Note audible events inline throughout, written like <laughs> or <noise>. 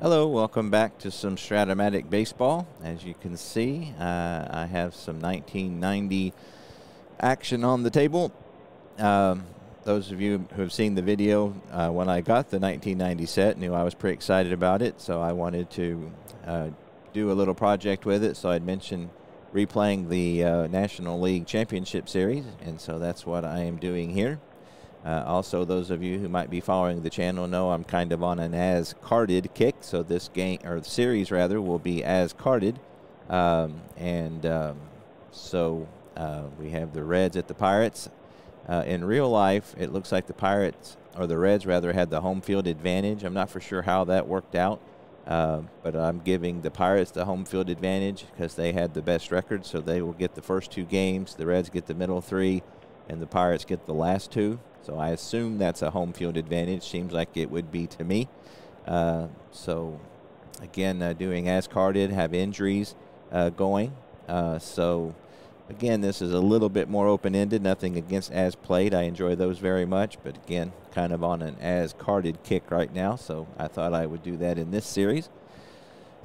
Hello, welcome back to some Stratomatic Baseball. As you can see, uh, I have some 1990 action on the table. Um, those of you who have seen the video uh, when I got the 1990 set knew I was pretty excited about it, so I wanted to uh, do a little project with it. So I'd mentioned replaying the uh, National League Championship Series, and so that's what I am doing here. Uh, also, those of you who might be following the channel know I'm kind of on an as carded kick, so this game or series rather will be as carded, um, and um, so uh, we have the Reds at the Pirates. Uh, in real life, it looks like the Pirates or the Reds rather had the home field advantage. I'm not for sure how that worked out, uh, but I'm giving the Pirates the home field advantage because they had the best record, so they will get the first two games. The Reds get the middle three, and the Pirates get the last two. So I assume that's a home field advantage. Seems like it would be to me. Uh, so again, uh, doing as carded, have injuries uh, going. Uh, so again, this is a little bit more open-ended. Nothing against as played. I enjoy those very much, but again, kind of on an as carded kick right now. So I thought I would do that in this series.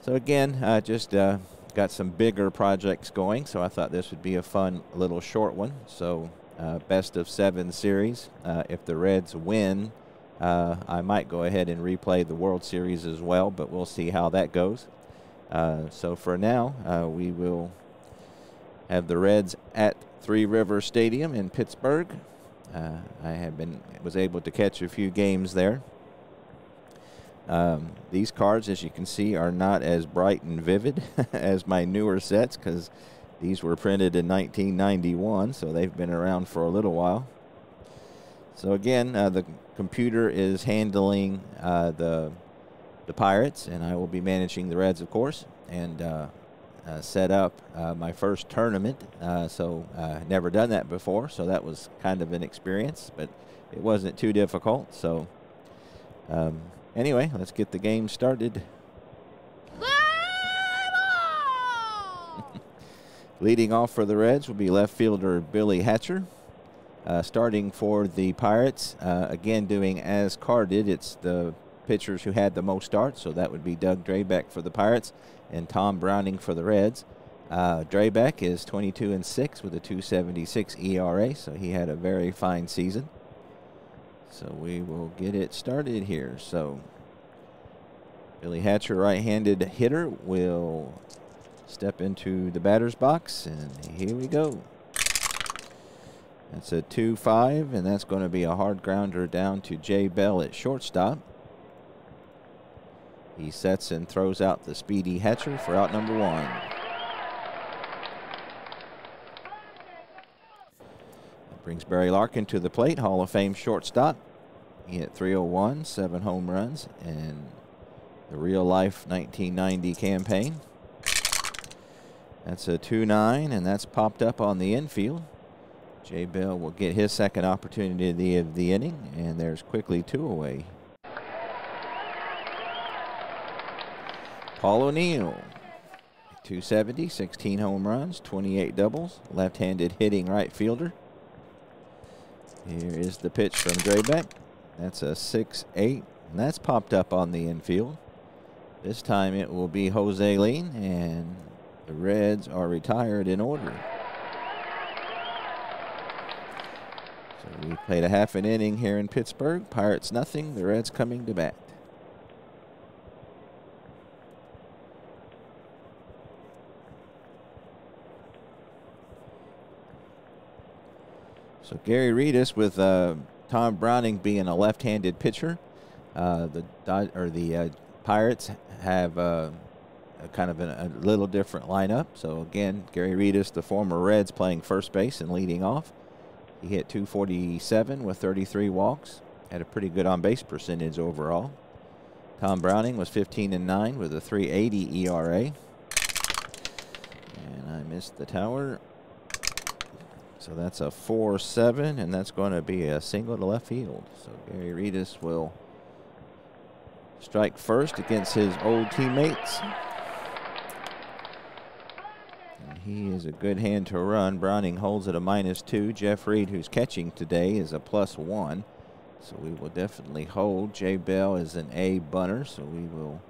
So again, just uh, got some bigger projects going. So I thought this would be a fun little short one. So uh, best of seven series. Uh, if the Reds win, uh, I might go ahead and replay the World Series as well, but we'll see how that goes. Uh, so for now, uh, we will have the Reds at Three River Stadium in Pittsburgh. Uh, I have been was able to catch a few games there. Um, these cards, as you can see, are not as bright and vivid <laughs> as my newer sets because these were printed in 1991, so they've been around for a little while. So again, uh, the computer is handling uh, the the Pirates, and I will be managing the Reds, of course, and uh, uh set up uh, my first tournament. Uh, so never done that before, so that was kind of an experience, but it wasn't too difficult. So um, anyway, let's get the game started. Leading off for the Reds will be left fielder Billy Hatcher. Uh, starting for the Pirates, uh, again doing as carded, it's the pitchers who had the most starts, so that would be Doug Drabek for the Pirates and Tom Browning for the Reds. Uh, is 22 and 6 with a 276 ERA, so he had a very fine season. So we will get it started here. So Billy Hatcher, right handed hitter, will step into the batter's box, and here we go. That's a 2-5, and that's going to be a hard grounder down to Jay Bell at shortstop. He sets and throws out the speedy Hatcher for out number one. That brings Barry Larkin to the plate, Hall of Fame shortstop. He hit 301, seven home runs, and the real life 1990 campaign. That's a 2-9, and that's popped up on the infield. Jay Bell will get his second opportunity of the inning, and there's quickly two away. Paul O'Neill, 270, 16 home runs, 28 doubles, left-handed hitting right fielder. Here is the pitch from Drabek. That's a 6-8, and that's popped up on the infield. This time it will be Jose Lind, and the Reds are retired in order. So we played a half an inning here in Pittsburgh. Pirates nothing. The Reds coming to bat. So Gary Redus with uh, Tom Browning being a left-handed pitcher. Uh, the or the uh, Pirates have uh, kind of a, little different lineup. So again, Gary Redus, the former Reds, playing first base and leading off. He hit 247 with 33 walks. Had a pretty good on base percentage overall. Tom Browning was 15 and 9 with a 380 ERA. And I missed the tower. So that's a 4 7, and that's going to be a single to left field. So Gary Redus will strike first against his old teammates. He is a good hand to run. Browning holds at a minus two. Jeff Reed, who's catching today, is a plus one. So we will definitely hold. Jay Bell is an A bunter, so we will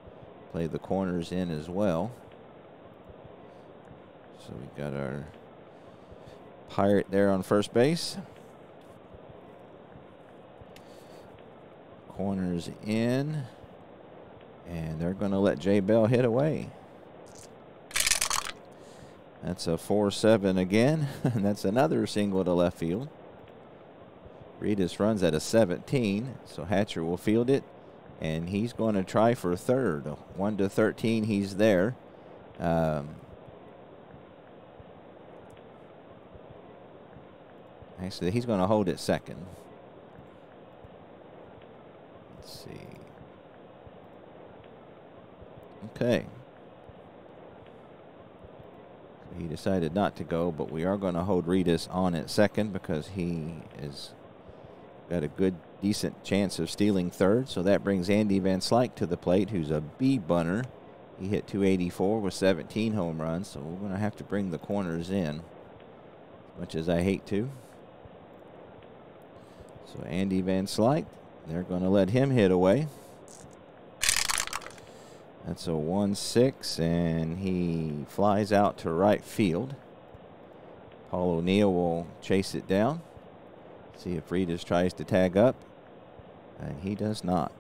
play the corners in as well. So we've got our Pirate there on first base. Corners in. And they're going to let Jay Bell hit away. That's a 4 7 again. <laughs> and that's another single to left field. Redus runs at a 17, so Hatcher will field it, and he's going to try for third. 1 to 13, he's there. Um, actually, he's going to hold it second. Let's see. Okay. He decided not to go, but we are going to hold Redus on at second because he has got a good, decent chance of stealing third. So that brings Andy Van Slyke to the plate, who's a B bunter. He hit 284 with 17 home runs, so we're going to have to bring the corners in, as much as I hate to. So Andy Van Slyke, they're going to let him hit away. That's a 1 6, and he flies out to right field. Paul O'Neill will chase it down. See if Redus tries to tag up. And he does not.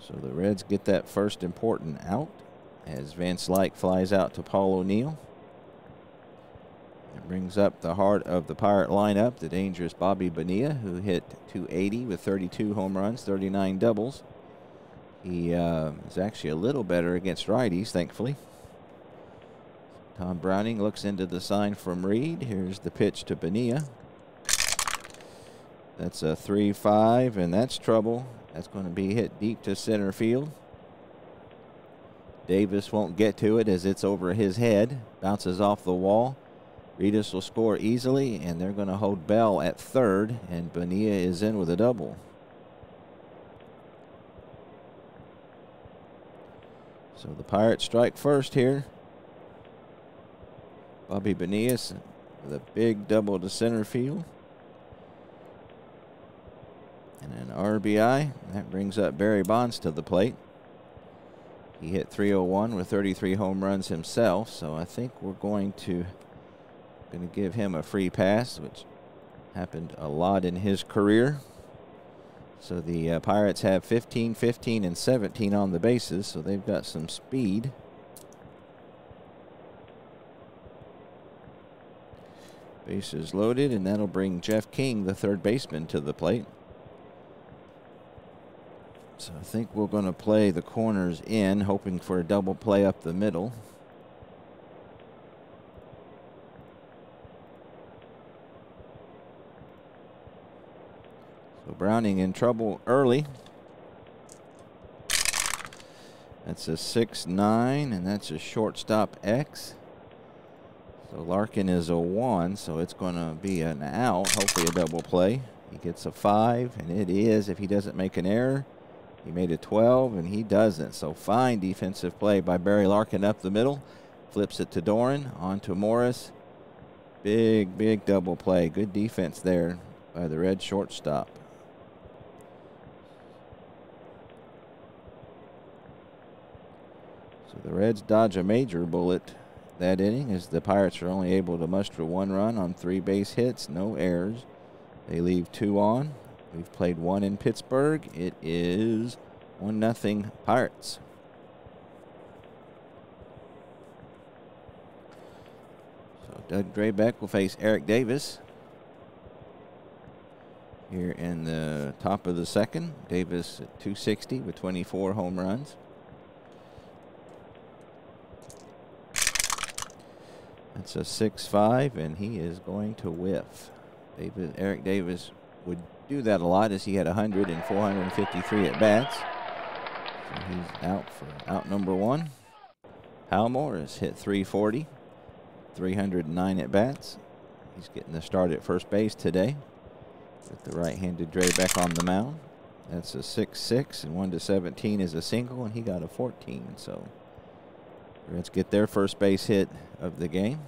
So the Reds get that first important out as Van Slyke flies out to Paul O'Neill. Brings up the heart of the Pirate lineup, the dangerous Bobby Bonilla, who hit 280 with 32 home runs, 39 doubles. He uh, is actually a little better against righties, thankfully. Tom Browning looks into the sign from Reed. Here's the pitch to Bonilla. That's a 3 5, and that's trouble. That's going to be hit deep to center field. Davis won't get to it as it's over his head. Bounces off the wall. Redus will score easily, and they're going to hold Bell at third, and Bonilla is in with a double. So the Pirates strike first here. Bobby Bonilla's with a big double to center field. And an RBI. That brings up Barry Bonds to the plate. He hit 301 with 33 home runs himself, so I think we're going to going to give him a free pass, which happened a lot in his career. So the uh, Pirates have 15, 15, and 17 on the bases, so they've got some speed. Bases loaded, and that'll bring Jeff King, the third baseman, to the plate. So I think we're going to play the corners in, hoping for a double play up the middle. So Browning in trouble early. That's a 6-9, and that's a shortstop X. So Larkin is a one, so it's going to be an out, hopefully a double play. He gets a five, and it is if he doesn't make an error. He made a 12, and he doesn't. So fine defensive play by Barry Larkin up the middle. Flips it to Doran, on to Morris. Big, big double play. Good defense there by the red shortstop. So the Reds dodge a major bullet that inning as the Pirates are only able to muster one run on three base hits, no errors. They leave two on. We've played one in Pittsburgh. It is 1 nothing Pirates. So Doug Drabek will face Eric Davis here in the top of the second. Davis at 260 with 24 home runs. It's a 6-5, and he is going to whiff. David, Eric Davis would do that a lot as he had 100 and 453 at bats. So he's out for out number one. Hal Morris hit 340, 309 at bats. He's getting the start at first base today with the right-handed Drabek on the mound. That's a 6-6, and 1 to 17 is a single, and he got a 14. So Reds get their first base hit of the game.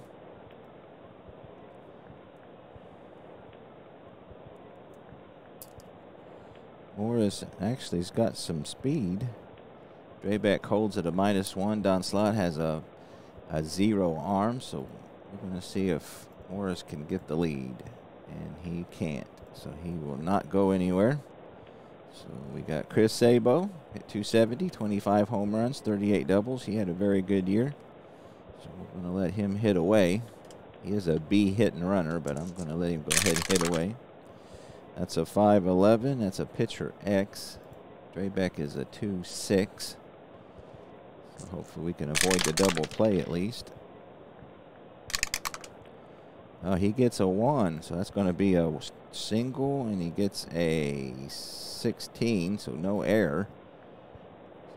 Morris actually has got some speed. Drabek holds at a minus one. Don Slaught has a, a zero arm, so we're going to see if Morris can get the lead. And he can't, so he will not go anywhere. So we got Chris Sabo at 270, 25 home runs, 38 doubles. He had a very good year. So we're going to let him hit away. He is a B hit and runner, but I'm going to let him go ahead and hit away. That's a 5'11. That's a pitcher X. Drabek is a 2'6. So hopefully we can avoid the double play at least. Oh, he gets a 1, so that's going to be a single, and he gets a 16, so no error.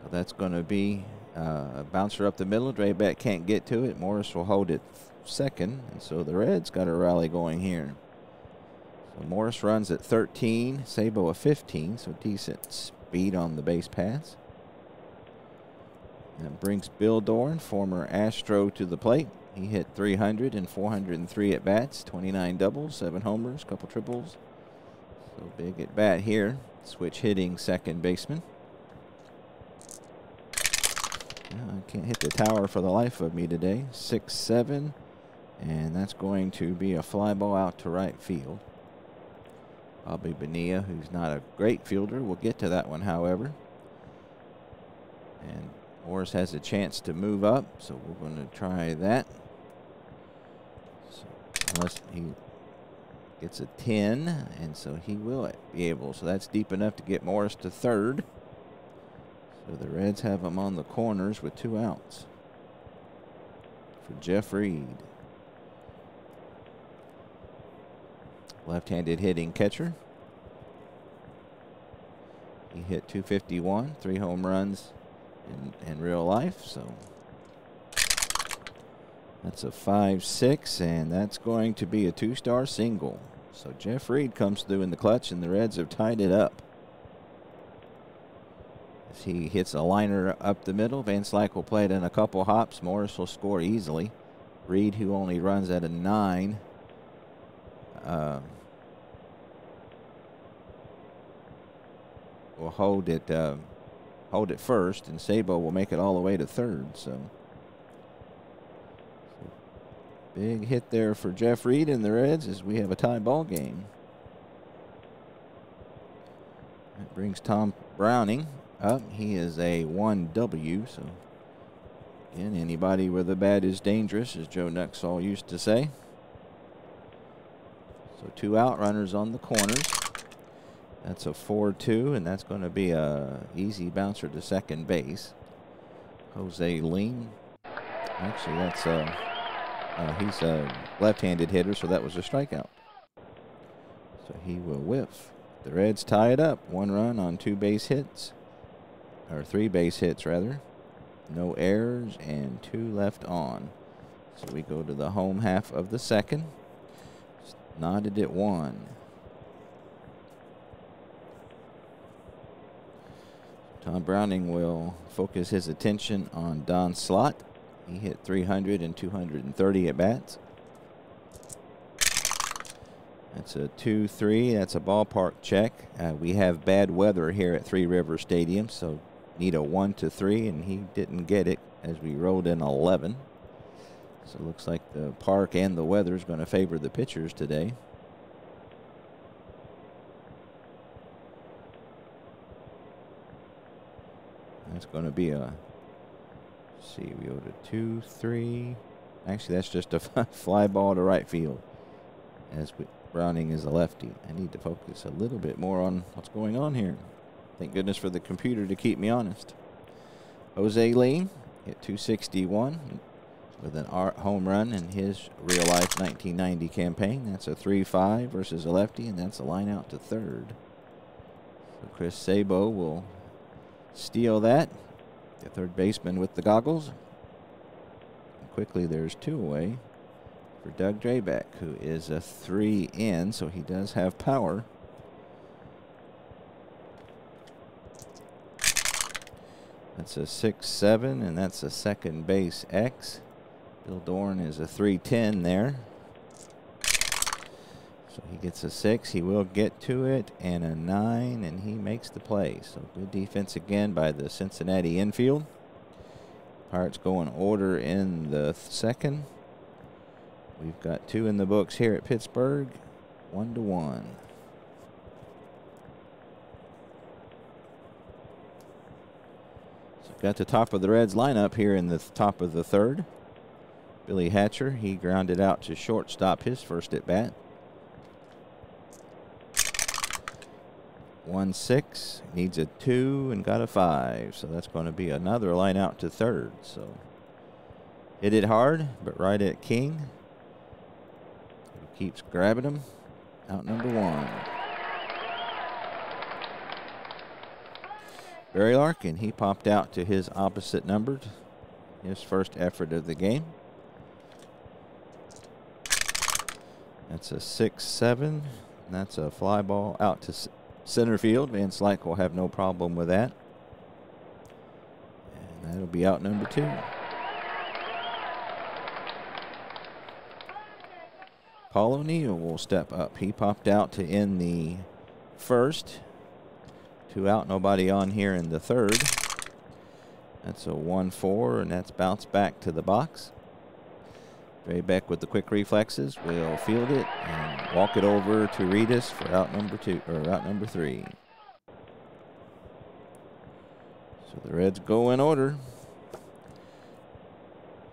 So that's going to be uh, a bouncer up the middle. Drabek can't get to it. Morris will hold it second, and so the Reds got a rally going here. So Morris runs at 13, Sabo a 15, so decent speed on the base pass. And brings Bill Doran, former Astro, to the plate. He hit 300 and 403 at bats, 29 doubles, 7 homers, couple triples. So big at bat here. Switch hitting second baseman. I can't hit the tower for the life of me today. 6 7. And that's going to be a fly ball out to right field. Bobby Bonilla, who's not a great fielder. We'll get to that one, however. And Morris has a chance to move up, so we're going to try that. Unless he gets a 10, and so he will be able. So that's deep enough to get Morris to third. So the Reds have him on the corners with two outs for Jeff Reed. left-handed hitting catcher. He hit 251, three home runs in, in real life, so that's a 5-6, and that's going to be a two-star single. So Jeff Reed comes through in the clutch, and the Reds have tied it up. As he hits a liner up the middle, Van Slyke will play it in a couple hops. Morris will score easily. Reed, who only runs at a 9, uh, will hold it uh, hold it first, and Sabo will make it all the way to third. So, so big hit there for Jeff Reed and the Reds as we have a tie ball game. That brings Tom Browning up. He is a 1W, so again, anybody with a bat is dangerous, as Joe Nuxhall used to say. So two out runners on the corners. That's a 4-2, and that's going to be a easy bouncer to second base. Jose Lind. Actually, that's a, uh, he's a left-handed hitter, so that was a strikeout. So he will whiff. The Reds tie it up. One run on two base hits, or three base hits, rather. No errors and two left on. So we go to the home half of the second. Knotted at one. Tom Browning will focus his attention on Don Slaught. He hit 300 and 230 at bats. That's a 2 3. That's a ballpark check. Uh, we have bad weather here at Three River Stadium, so need a 1 to 3, and he didn't get it as we rolled in 11. So it looks like the park and the weather is going to favor the pitchers today. That's going to be a. see, we go to two, three. Actually, that's just a <laughs> fly ball to right field. As we, Browning is a lefty. I need to focus a little bit more on what's going on here. Thank goodness for the computer to keep me honest. Jose Lind hit 261 with an art home run in his real life 1990 campaign. That's a 3 5 versus a lefty, and that's a line out to third. So Chris Sabo will steal that. The third baseman with the goggles. And quickly, there's two away for Doug Drabek, who is a three in, so he does have power. That's a 6 7, and that's a second base X. Bill Doran is a 310 there. So he gets a six. He will get to it, and a nine, and he makes the play. So good defense again by the Cincinnati infield. Pirates go in order in the second. We've got two in the books here at Pittsburgh, one to one. So got the top of the Reds lineup here in the top of the third. Billy Hatcher, he grounded out to shortstop his first at bat. One six, needs a two and got a five. So that's going to be another line out to third. So hit it hard, but right at King. Keeps grabbing him. Out number one. Barry Larkin, he popped out to his opposite numbered. His first effort of the game. That's a 6 7. That's a fly ball out to center field. Van Slyke will have no problem with that. And that'll be out number two. Paul O'Neill will step up. He popped out to end the first. Two out, nobody on here in the third. That's a 1 4, and that's bounced back to the box. Drabek with the quick reflexes will field it and walk it over to Redus for out number two or out number three. So the Reds go in order.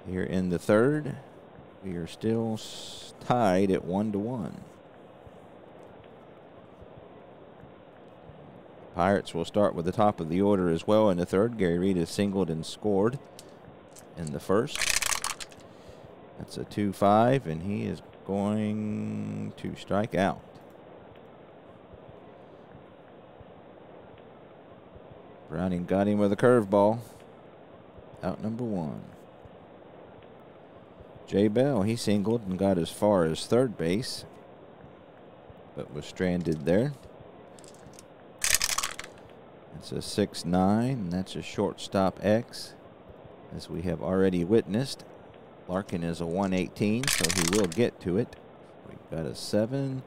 Here in the third, we are still tied at one to one. Pirates will start with the top of the order as well in the third. Gary Reed has singled and scored in the first. That's a 2 5, and he is going to strike out. Browning got him with a curveball. Out number one. Jay Bell, he singled and got as far as third base, but was stranded there. It's a 6 9, and that's a shortstop X, as we have already witnessed. Larkin is a 118, so he will get to it. We've got a 7,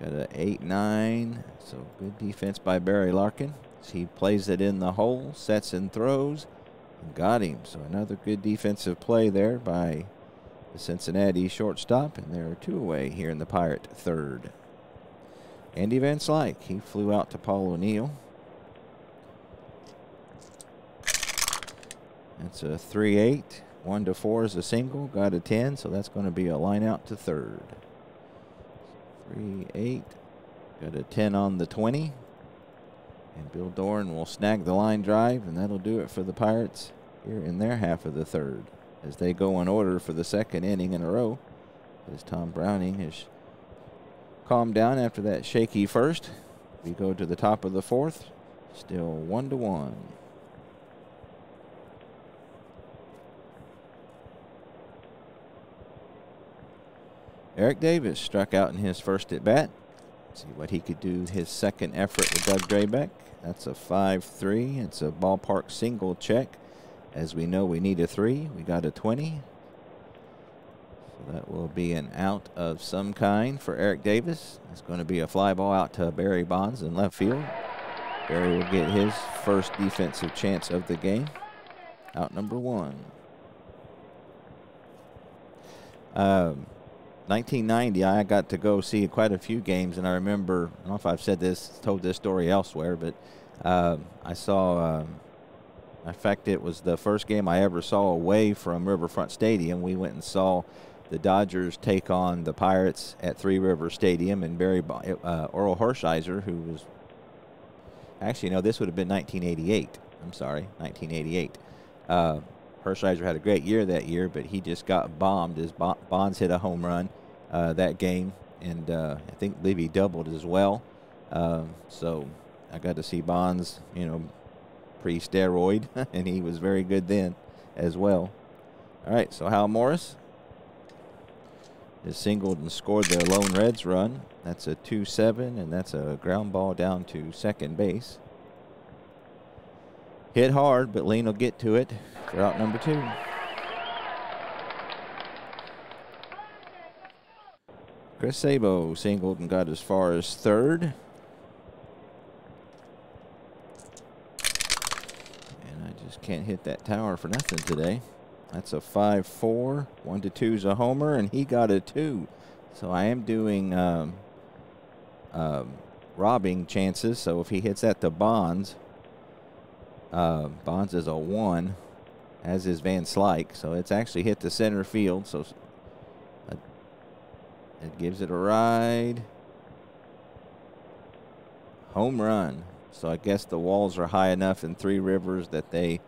got an 8 9. So good defense by Barry Larkin. He plays it in the hole, sets and throws, and got him. So another good defensive play there by the Cincinnati shortstop, and there are two away here in the Pirate third. Andy Van Slyke, he flew out to Paul O'Neill. That's a 3 8. One to four is a single, got a 10, so that's going to be a line out to third. Three, eight, got a 10 on the 20. And Bill Doran will snag the line drive, and that'll do it for the Pirates here in their half of the third as they go in order for the second inning in a row. As Tom Browning has calmed down after that shaky first. We go to the top of the fourth, still one to one. Eric Davis struck out in his first at bat. See what he could do his second effort with Doug Drabek. That's a 5-3. It's a ballpark single check. As we know, we need a 3. We got a 20. So that will be an out of some kind for Eric Davis. It's going to be a fly ball out to Barry Bonds in left field. Barry will get his first defensive chance of the game. Out number one. Um, 1990, I got to go see quite a few games, and I remember, I don't know if I've said this, told this story elsewhere, but uh, I saw, um, in fact, it was the first game I ever saw away from Riverfront Stadium. We went and saw the Dodgers take on the Pirates at Three River Stadium, and Barry uh, Orel Hershiser, who was actually, no, this would have been 1988. I'm sorry, 1988. Uh, Hershiser had a great year that year, but he just got bombed as Bonds hit a home run uh, that game, and uh, I think Levy doubled as well. Uh, so I got to see Bonds, you know, pre-steroid, <laughs> and he was very good then as well. All right, so Hal Morris has singled and scored the lone Reds run. That's a 2-7, and that's a ground ball down to second base. Hit hard, but Lind will get to it for out number two. Chris Sabo singled and got as far as third. And I just can't hit that tower for nothing today. That's a 5-4. 1 to 2 is a homer, and he got a 2. So I am doing um, um, robbing chances. So if he hits that to Bonds, uh, Bonds is a 1, as is Van Slyke. So it's actually hit the center field. So it gives it a ride. Home run. So I guess the walls are high enough in Three Rivers that they,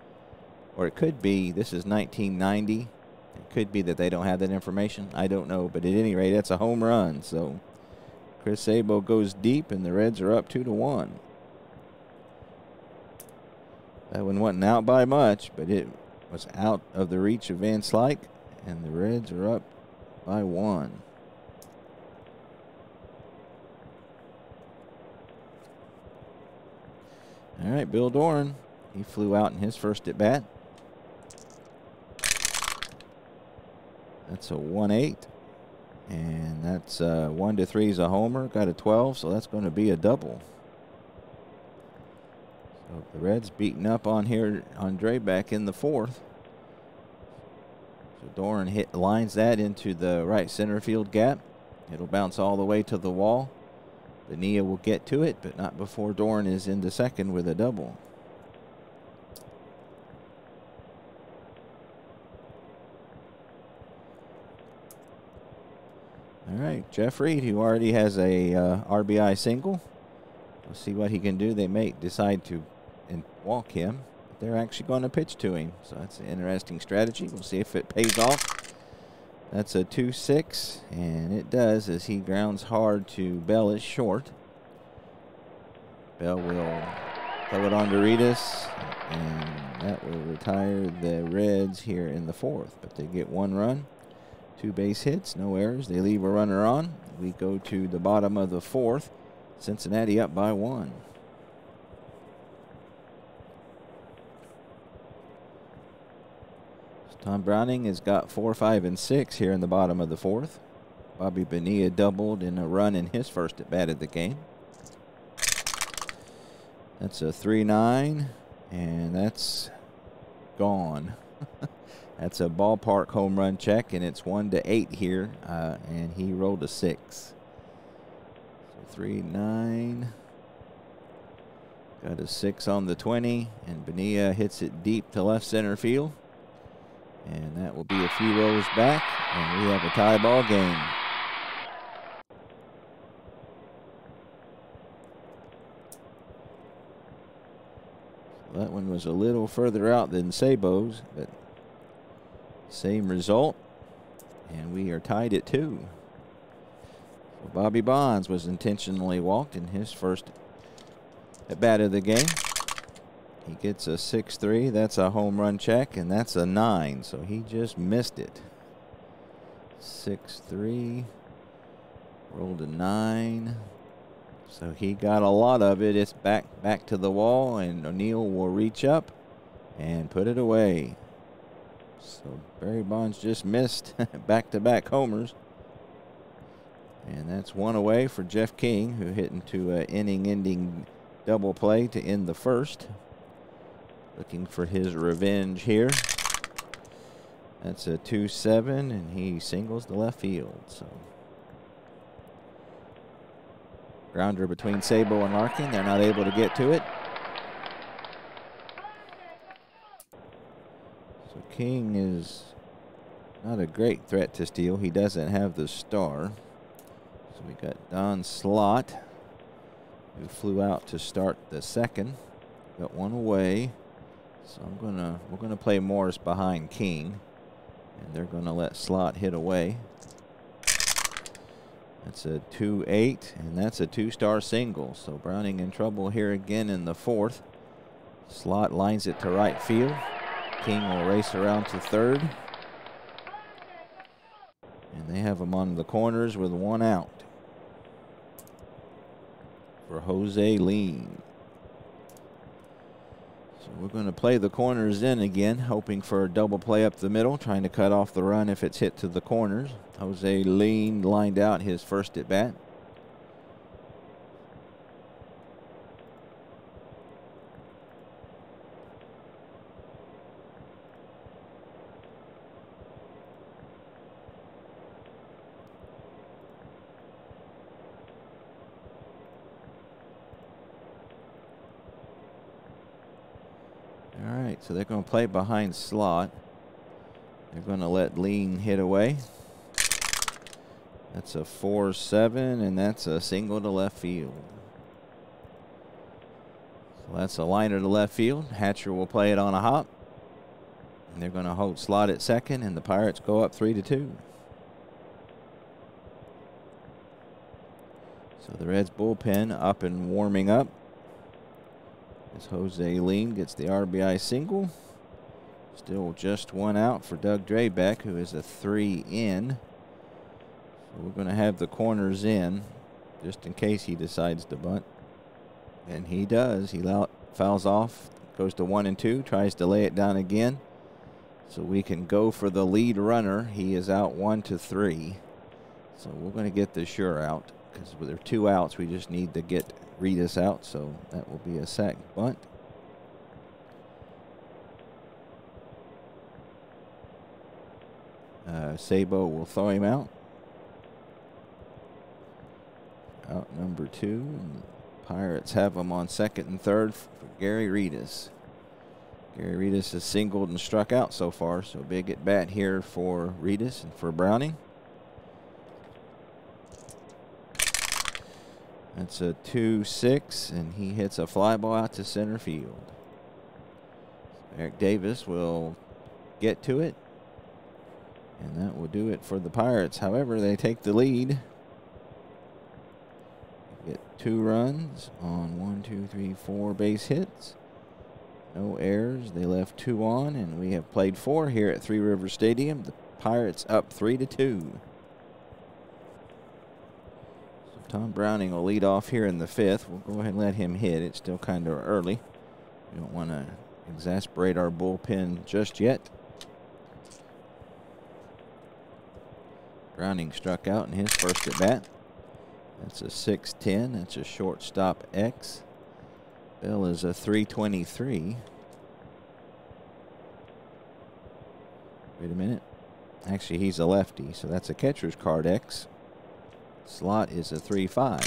or it could be, this is 1990. It could be that they don't have that information. I don't know. But at any rate, that's a home run. So Chris Sabo goes deep, and the Reds are up 2 to 1. That one wasn't out by much, but it was out of the reach of Van Slyke, and the Reds are up by one. All right, Bill Doran. He flew out in his first at bat. That's a 1 8. And that's uh, 1 to 3 is a homer. Got a 12, so that's going to be a double. So the Reds beating up on here on back in the fourth. So Doran hit lines that into the right center field gap. It'll bounce all the way to the wall. Bonilla will get to it, but not before Doran is into second with a double. All right, Jeff Reed, who already has a uh, RBI single. We'll see what he can do. They may decide to walk him. But they're actually going to pitch to him, so that's an interesting strategy. We'll see if it pays off. That's a 2-6, and it does as he grounds hard to Bell is short. Bell will throw it on to Redus, and that will retire the Reds here in the fourth. But they get one run, two base hits, no errors. They leave a runner on. We go to the bottom of the fourth. Cincinnati up by one. Tom Browning has got four, five, and six here in the bottom of the fourth. Bobby Bonilla doubled in a run in his first at bat of the game. That's a 3 9, and that's gone. <laughs> that's a ballpark home run check, and it's 1 to 8 here, uh, and he rolled a 6. So 3 9. Got a 6 on the 20, and Bonilla hits it deep to left center field. And that will be a few rows back, and we have a tie ball game. So that one was a little further out than Sabo's, but same result. And we are tied at two. So Bobby Bonds was intentionally walked in his first at bat of the game. He gets a 6-3. That's a home run check, and that's a 9. So he just missed it. 6-3. Rolled a 9. So he got a lot of it. It's back back to the wall, and O'Neill will reach up and put it away. So Barry Bonds just missed <laughs> back-to-back -back homers. And that's one away for Jeff King, who hit into an inning-ending double play to end the first. Looking for his revenge here. That's a 2-7, and he singles the left field. So Grounder between Sabo and Larkin. They're not able to get to it. So King is not a great threat to steal. He doesn't have the star. So we got Don Slaught, who flew out to start the second. Got one away. So I'm gonna we're gonna play Morris behind King, and they're gonna let Slaught hit away. That's a 2-8, and that's a two-star single. So Browning in trouble here again in the fourth. Slaught lines it to right field. King will race around to third. And they have him on the corners with one out for Jose Lind. So we're going to play the corners in again, hoping for a double play up the middle, trying to cut off the run if it's hit to the corners. Jose Lind lined out his first at bat. All right, so they're going to play behind Slaught. They're going to let Lind hit away. That's a 4 7, and that's a single to left field. So that's a liner to left field. Hatcher will play it on a hop. And they're going to hold Slaught at second, and the Pirates go up 3 to 2. So the Reds bullpen up and warming up. As Jose Lind gets the RBI single. Still just one out for Doug Drabek, who is a three in. So we're going to have the corners in just in case he decides to bunt. And he does. He fouls off, goes to one and two, tries to lay it down again. So we can go for the lead runner. He is out one to three. So we're going to get the sure out because there are two outs. We just need to get Ritas out, so that will be a sac bunt. Uh, Sabo will throw him out. Out number two. Pirates have him on second and third for Gary Redus. Gary Redus has singled and struck out so far, so big at bat here for Redus and for Browning. That's a 2 6, and he hits a fly ball out to center field. Eric Davis will get to it, and that will do it for the Pirates. However, they take the lead. Get two runs on one, two, three, four base hits. No errors. They left two on, and we have played four here at Three River Stadium. The Pirates up three to two. Tom Browning will lead off here in the fifth. We'll go ahead and let him hit. It's still kind of early. We don't want to exasperate our bullpen just yet. Browning struck out in his first at bat. That's a 6'10. That's a shortstop X. Bell is a 323. Wait a minute. Actually, he's a lefty, so that's a catcher's card X. Slaught is a 3 5.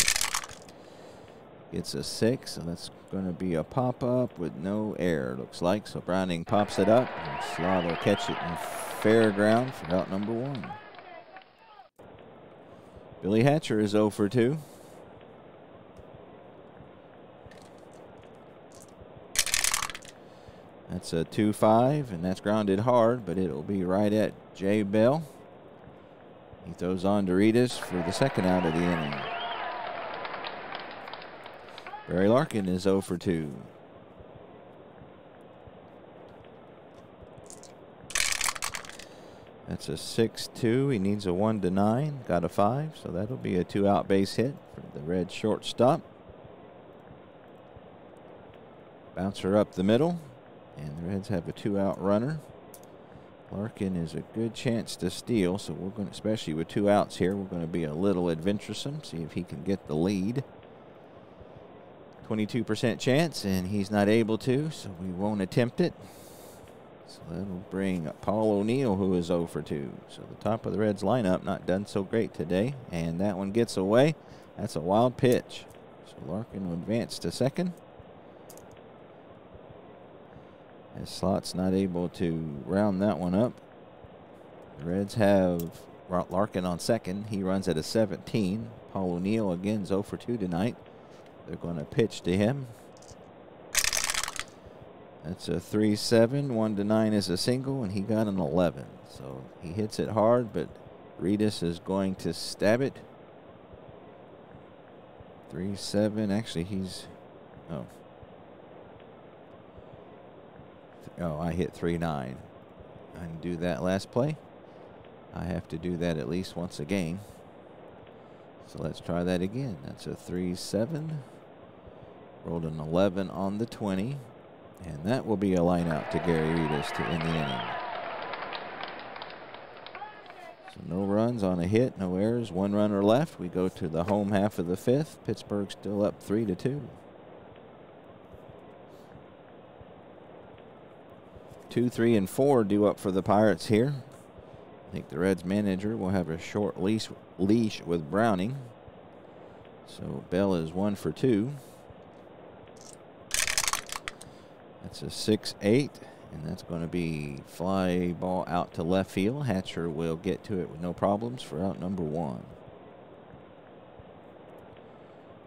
It's a 6, and that's going to be a pop up with no air, looks like. So Browning pops it up, and Slaught will catch it in fair ground for out number one. Billy Hatcher is 0 for 2. That's a 2 5, and that's grounded hard, but it'll be right at Jay Bell. He throws on Doritas for the second out of the inning. Barry Larkin is 0 for 2. That's a 6-2. He needs a 1 to 9. Got a 5, so that'll be a two out base hit for the red shortstop. Bouncer up the middle, and the Reds have a two out runner. Larkin is a good chance to steal, so we're going to, especially with two outs here, we're going to be a little adventuresome, see if he can get the lead. 22% chance, and he's not able to, so we won't attempt it. So that'll bring Paul O'Neill, who is 0 for 2. So the top of the Reds lineup not done so great today, and that one gets away. That's a wild pitch. So Larkin will advance to second. As Slaught's not able to round that one up. The Reds have Larkin on second. He runs at a 17. Paul O'Neill again 0 for 2 tonight. They're going to pitch to him. That's a 3 7. 1 to 9 is a single, and he got an 11. So he hits it hard, but Redus is going to stab it. 3 7. Actually, he's. Oh, Oh, I hit 3 9. I didn't do that last play. I have to do that at least once a game. So let's try that again. That's a 3 7. Rolled an 11 on the 20. And that will be a line out to Gary Redus to end the inning. So no runs on a hit, no errors, one runner left. We go to the home half of the fifth. Pittsburgh still up three to two. Two, three, and four due up for the Pirates here. I think the Reds manager will have a short leash leash with Browning. So Bell is one for two. That's a 6 8, and that's going to be fly ball out to left field. Hatcher will get to it with no problems for out number one.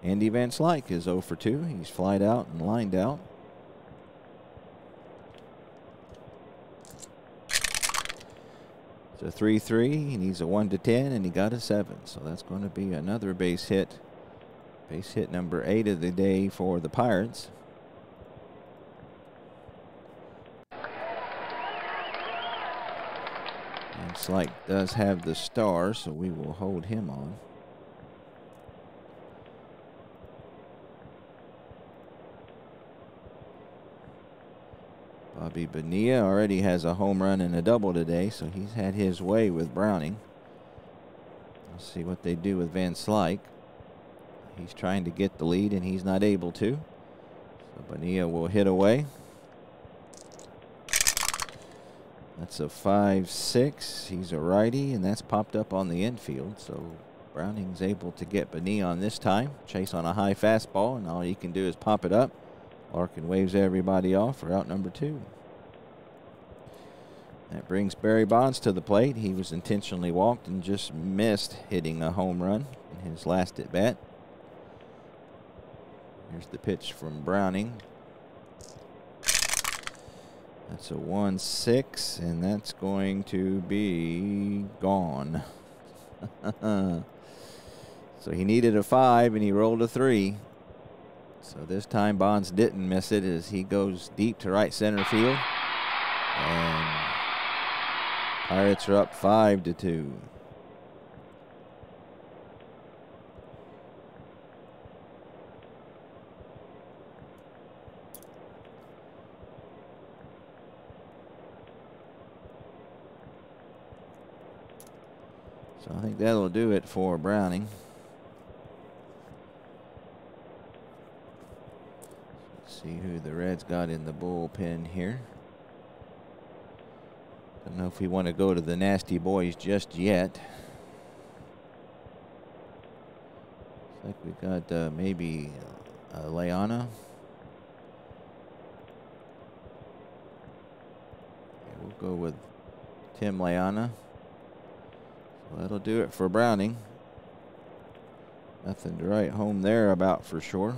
Andy Van Slyke is 0 for 2. He's flied out and lined out. A 3 3. He needs a 1 to 10, and he got a 7. So that's going to be another base hit. Base hit number 8 of the day for the Pirates. Looks like does have the star, so we will hold him on. Bobby Bonilla already has a home run and a double today, so he's had his way with Browning. Let's see what they do with Van Slyke. He's trying to get the lead, and he's not able to. So Bonilla will hit away. That's a 5-6. He's a righty, and that's popped up on the infield. So Browning's able to get Bonilla on this time. Chase on a high fastball, and all he can do is pop it up. Larkin waves everybody off for out number two. That brings Barry Bonds to the plate. He was intentionally walked and just missed hitting a home run in his last at bat. Here's the pitch from Browning. That's a 1 6, and that's going to be gone. <laughs> so he needed a 5, and he rolled a 3. So this time Bonds didn't miss it as he goes deep to right center field. And Pirates are up 5 to 2. So I think that'll do it for Browning. See who the Reds got in the bullpen here. Don't know if we want to go to the nasty boys just yet. Looks like we got uh, maybe uh, Layana. we'll go with Tim Layana. Well, that'll do it for Browning. Nothing to write home there about for sure.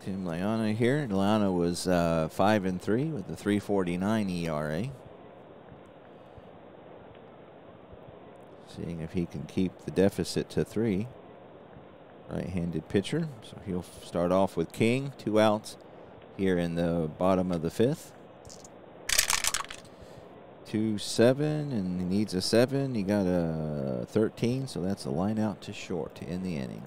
Tim Layana here. Layana was uh, five and three with a 3.49 ERA. Seeing if he can keep the deficit to three. Right-handed pitcher, so he'll start off with King, two outs here in the bottom of the fifth. Two seven, and he needs a seven. He got a 13, so that's a line out to short end the inning.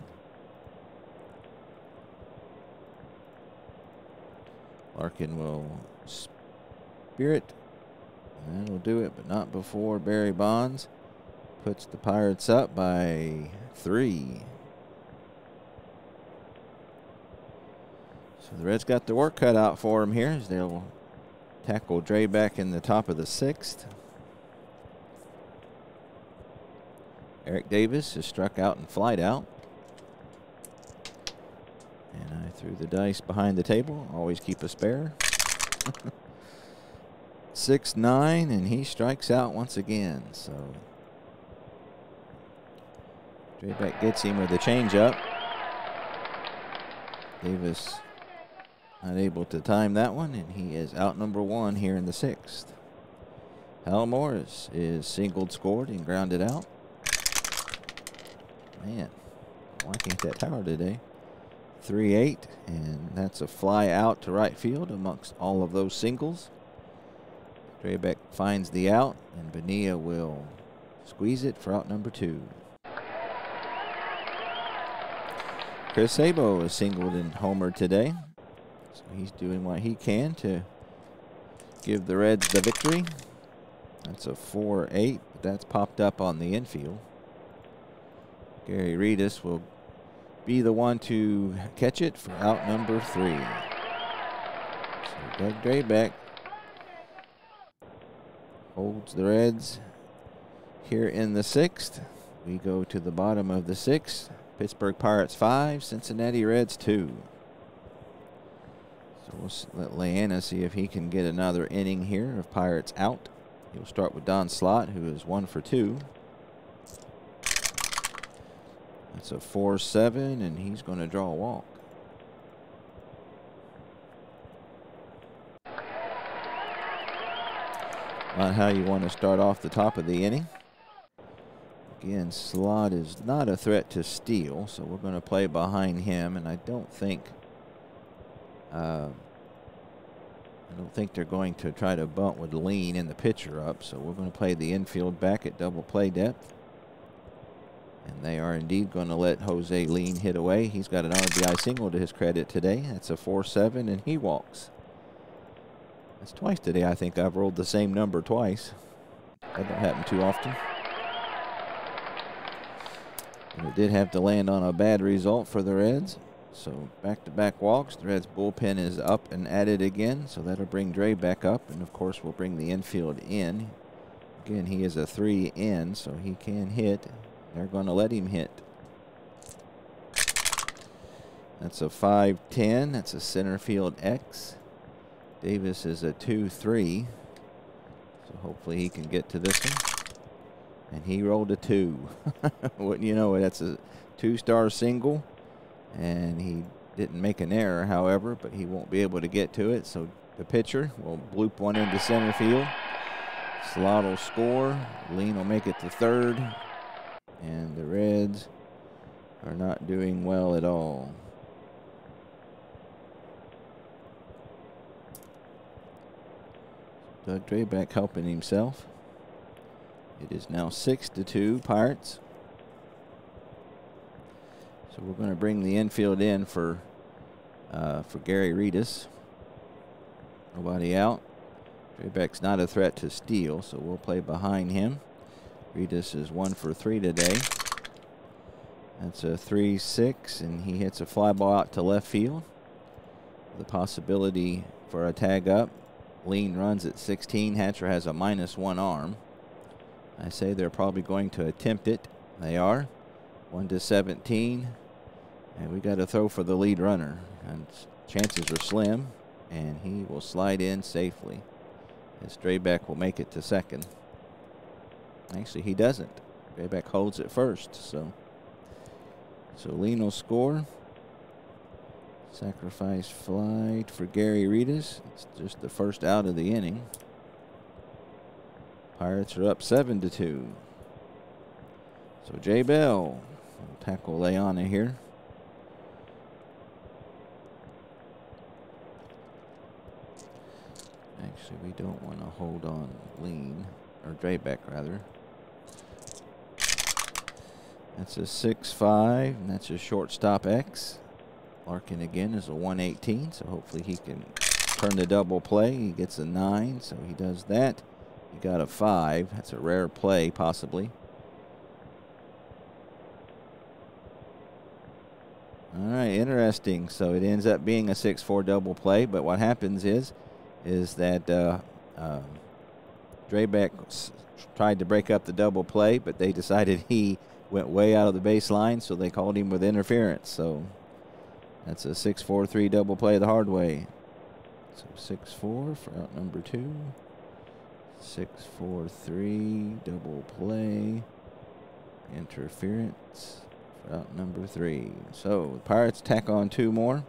Larkin will spirit. And that'll do it, but not before Barry Bonds puts the Pirates up by three. So the Reds got the work cut out for them here as they'll tackle Drabek in the top of the sixth. Eric Davis is struck out and flied out. And I threw the dice behind the table. Always keep a spare. <laughs> Six nine, and he strikes out once again. So Drabek gets him with a changeup. Davis Unable to time that one, and he is out number one here in the sixth. Hal Morris is singled, scored, and grounded out. Man, why can't that power today. 3-8, and that's a fly out to right field amongst all of those singles. Drabek finds the out, and Bonilla will squeeze it for out number two. Chris Sabo is singled and homered today. So he's doing what he can to give the Reds the victory. That's a 4-8, but that's popped up on the infield. Gary Redus will be the one to catch it for out number three. So Doug Drabek holds the Reds here in the sixth. We go to the bottom of the sixth. Pittsburgh Pirates five, Cincinnati Reds two. So we'll let Layana see if he can get another inning here of Pirates out. He'll start with Don Slaught, who is one for two. That's a 4-7, and he's going to draw a walk. Not how you want to start off the top of the inning. Again, Slaught is not a threat to steal, so we're going to play behind him, and I don't think uh, I don't think they're going to try to bunt with Lind in the pitcher up, so we're going to play the infield back at double play depth. And they are indeed going to let Jose Lind hit away. He's got an RBI single to his credit today. That's a 4-7, and he walks. That's twice today. I think I've rolled the same number twice. That don't happen too often. And it did have to land on a bad result for the Reds. So back-to-back -back walks. The Reds bullpen is up and at it again. So that'll bring Drabek up. And, of course, we'll bring the infield in. Again, he is a three in, so he can hit. They're going to let him hit. That's a 5-10. That's a center field X. Davis is a 2-3. So hopefully he can get to this one. And he rolled a 2. <laughs> Wouldn't you know, that's a two-star single. And he didn't make an error, however, but he won't be able to get to it. So the pitcher will bloop one into center field. Slaught will score. Lind will make it to third. And the Reds are not doing well at all. Doug Drabek helping himself. It is now six to two Pirates. So we're going to bring the infield in for uh, for Gary Redus. Nobody out. Drabek's not a threat to steal, so we'll play behind him. Redus is one for three today. That's a 3-6, and he hits a fly ball out to left field. The possibility for a tag up. Lind runs at 16. Hatcher has a minus one arm. I say they're probably going to attempt it. They are. 1 to 17. And we got to throw for the lead runner. And chances are slim. And he will slide in safely. As Drabek will make it to second. Actually, he doesn't. Drabek holds it first. So, so Lind will score. Sacrifice flight for Gary Redus. It's just the first out of the inning. Pirates are up seven to two. So Jay Bell will tackle Layana here. Actually, we don't want to hold on Lind, or Drabek rather. That's a 6-5, and that's a shortstop X. Larkin again is a 118, so hopefully he can turn the double play. He gets a 9, so he does that. He got a 5. That's a rare play, possibly. All right, interesting. So it ends up being a 6-4 double play, but what happens is is that uh, uh, Drabek tried to break up the double play, but they <laughs> decided he went way out of the baseline, so they called him with interference. So that's a 6-4-3 double play the hard way. So 6-4 for out number two. 6-4-3 double play. Interference for out number three. So the Pirates tack on two more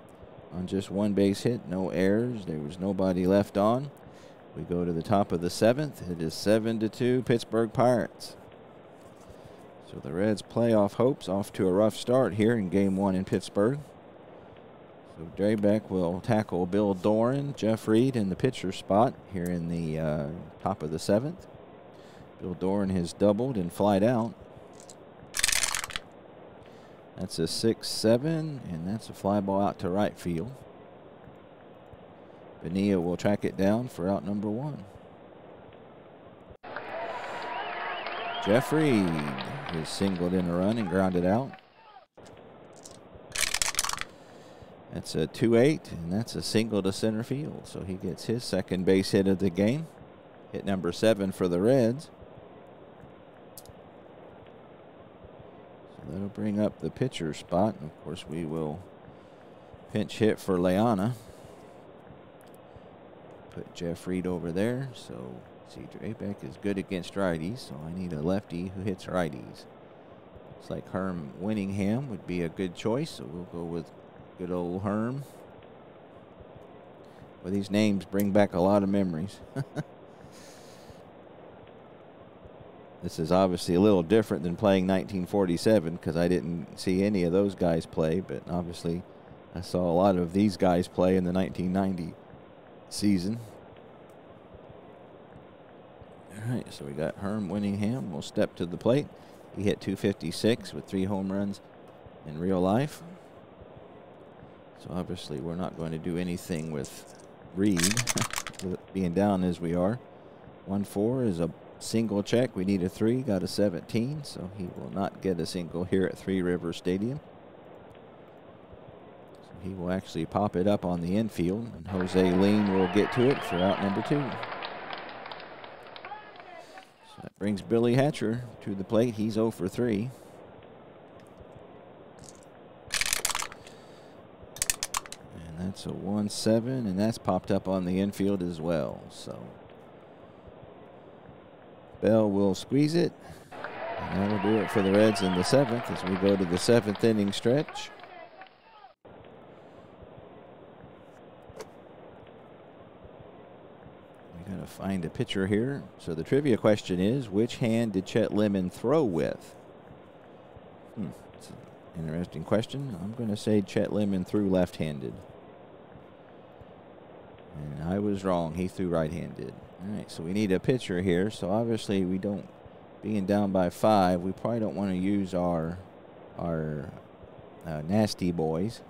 on just one base hit. No errors. There was nobody left on. We go to the top of the seventh. It is 7 to 2 Pittsburgh Pirates. So the Reds' playoff hopes off to a rough start here in game one in Pittsburgh. So Drabek will tackle Bill Doran, Jeff Reed in the pitcher spot here in the uh, top of the seventh. Bill Doran has doubled and flied out. That's a 6 7, and that's a fly ball out to right field. Bonilla will track it down for out number one. Jeff Reed is singled in a run and grounded out. That's a 2 8, and that's a single to center field. So he gets his second base hit of the game. Hit number seven for the Reds. So that'll bring up the pitcher spot. And of course, we will pinch hit for Layana. Put Jeff Reed over there. So See, Drabek is good against righties, so I need a lefty who hits righties. Looks like Herm Winningham would be a good choice, so we'll go with good old Herm. Well, these names bring back a lot of memories. <laughs> this is obviously a little different than playing 1947 because I didn't see any of those guys play, but obviously I saw a lot of these guys play in the 1990 season. All right, so we got Herm Winningham. will step to the plate. He hit 256 with three home runs in real life. So obviously we're not going to do anything with Reed, <laughs> being down as we are. 1-4 is a single check. We need a 3, got a 17, so he will not get a single here at Three River Stadium. He will actually pop it up on the infield, and Jose Lind will get to it for out number two. So That brings Billy Hatcher to the plate. He's 0 for 3. And that's a 1 7, and that's popped up on the infield as well. So Bell will squeeze it. And that'll do it for the Reds in the seventh as we go to the seventh inning stretch. To find a pitcher here. So the trivia question is, which hand did Chet Lemon throw with? Hmm, it's an interesting question. I'm going to say Chet Lemon threw left-handed. And I was wrong. He threw right-handed. All right, so we need a pitcher here. So obviously we don't, being down by five, we probably don't want to use our, our uh, nasty boys.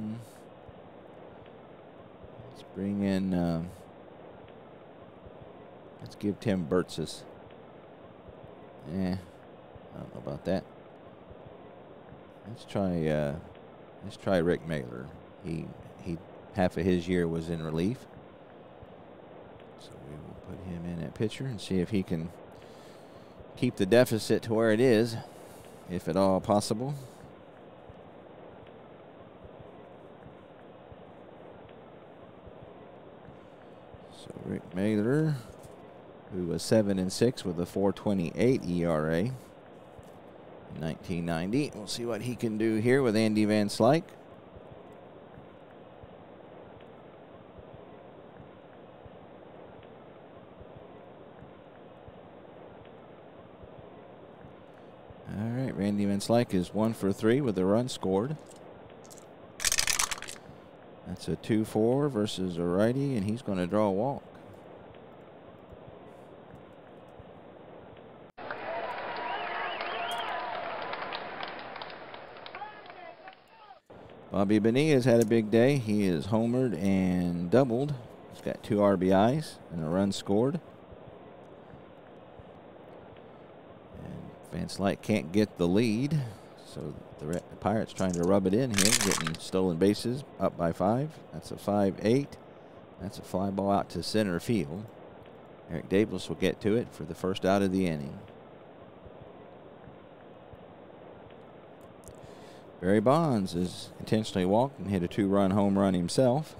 Mm. Bring in. Uh, let's give Tim Birtsas. Eh, I don't know about that. Let's try. Uh, let's try Rick Mahler. He he half of his year was in relief. So we will put him in at pitcher and see if he can keep the deficit to where it is, if at all possible. Rick Mahler, who was 7 and 6 with a 428 ERA in 1990. We'll see what he can do here with Andy Van Slyke. All right, Randy Van Slyke is one for three with a run scored. That's a 2-4 versus a righty, and he's going to draw a walk. Bobby Bonilla's had a big day. He is homered and doubled. He's got two RBIs and a run scored. And Van Slyke can't get the lead. So the Pirates trying to rub it in here, getting stolen bases up by five. That's a 5-8. That's a fly ball out to center field. Eric Davis will get to it for the first out of the inning. Barry Bonds is intentionally walked and hit a two-run home run himself.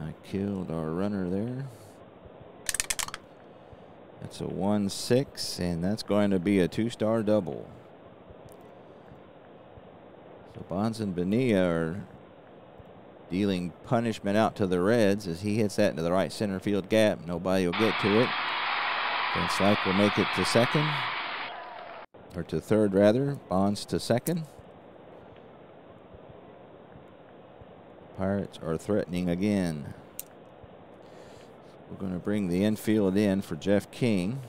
I killed our runner there. That's a 1-6, and that's going to be a two-star double. So Bonds and Bonilla are dealing punishment out to the Reds as he hits that into the right center field gap. Nobody will get to it. Van Slyke will make it to second, or to third rather. Bonds to second. Pirates are threatening again. We're going to bring the infield in for Jeff King.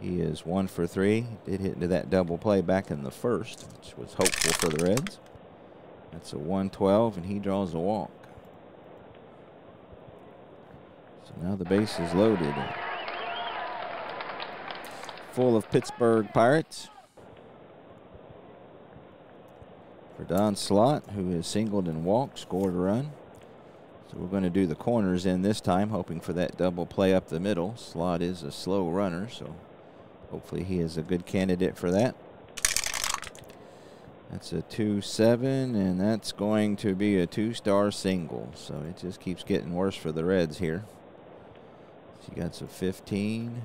He is one for three. Did hit into that double play back in the first, which was hopeful for the Reds. That's a 112, and he draws a walk. So now the base is loaded. Full of Pittsburgh Pirates. For Don Slaught, who has singled and walked, scored a run. So we're going to do the corners in this time, hoping for that double play up the middle. Slaught is a slow runner, so hopefully he is a good candidate for that. That's a 2-7, and that's going to be a two-star single. So it just keeps getting worse for the Reds here. She got a 15.